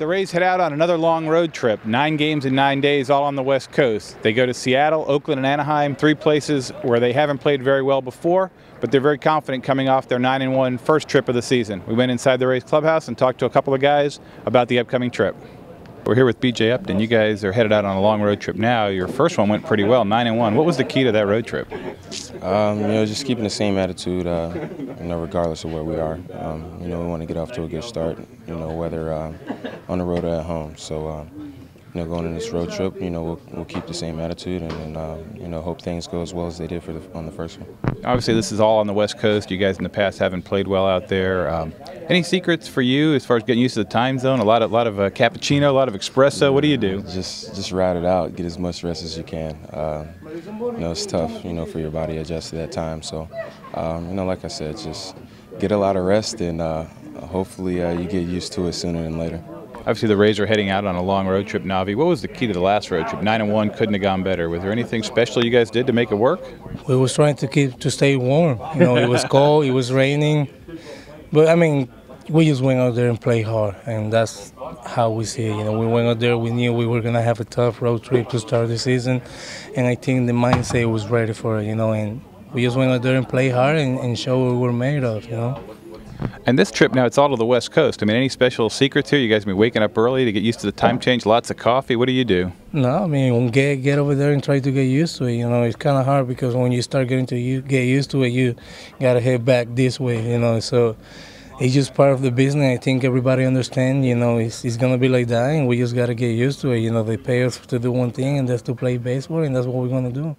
The Rays head out on another long road trip, nine games in nine days, all on the West Coast. They go to Seattle, Oakland, and Anaheim, three places where they haven't played very well before, but they're very confident coming off their 9 and 1 first trip of the season. We went inside the Rays clubhouse and talked to a couple of guys about the upcoming trip. We're here with BJ Upton. You guys are headed out on a long road trip now. Your first one went pretty well, 9 and 1. What was the key to that road trip? Um, you know, just keeping the same attitude, uh, you know, regardless of where we are. Um, you know, we want to get off to a good start, you know, whether uh, on the road or at home. So, uh, you know, going on this road trip, you know, we'll, we'll keep the same attitude and, and uh, you know, hope things go as well as they did for the, on the first one. Obviously, this is all on the West Coast. You guys in the past haven't played well out there. Um, any secrets for you as far as getting used to the time zone? A lot of, lot of uh, cappuccino, a lot of espresso. What do you do? Just, just ride it out. Get as much rest as you can. Uh, you know, it's tough, you know, for your body to adjust to that time. So, um, you know, like I said, just get a lot of rest and uh, hopefully uh, you get used to it sooner than later. Obviously, the Rays are heading out on a long road trip. Navi, what was the key to the last road trip? Nine and one couldn't have gone better. Was there anything special you guys did to make it work? We was trying to keep to stay warm. You know, it was cold, it was raining, but I mean, we just went out there and played hard, and that's how we see it. You know, we went out there, we knew we were gonna have a tough road trip to start the season, and I think the mindset was ready for it. You know, and we just went out there and played hard and, and show what we're made of. You know. And this trip now, it's all to the West Coast. I mean, any special secrets here? You guys been waking up early to get used to the time change? Lots of coffee. What do you do? No, I mean, get get over there and try to get used to it. You know, it's kind of hard because when you start getting to you get used to it, you gotta head back this way. You know, so it's just part of the business. I think everybody understands. You know, it's, it's gonna be like that, and we just gotta get used to it. You know, they pay us to do one thing, and that's to play baseball, and that's what we're gonna do.